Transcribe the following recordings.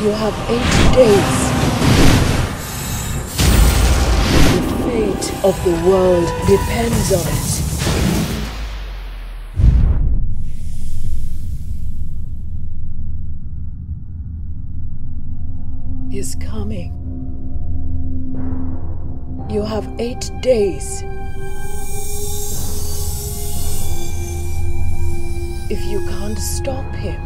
You have eight days. The fate of the world depends on it. is coming. You have eight days. If you can't stop him,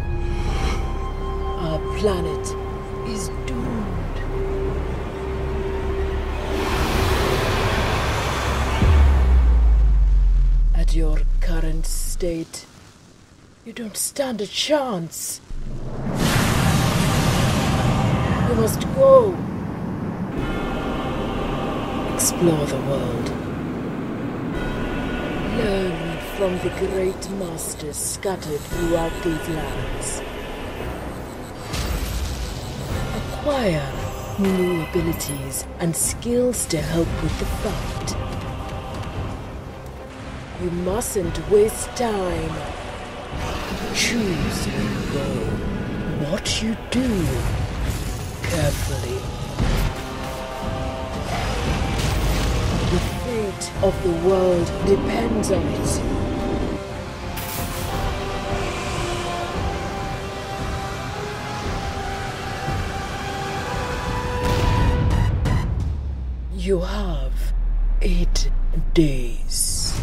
our planet is doomed. At your current state, you don't stand a chance. You must go. Explore the world. Learn from the great masters scattered throughout these lands. Acquire new abilities and skills to help with the fight. You mustn't waste time. Choose when you go, what you do carefully. The fate of the world depends on it. You have eight days.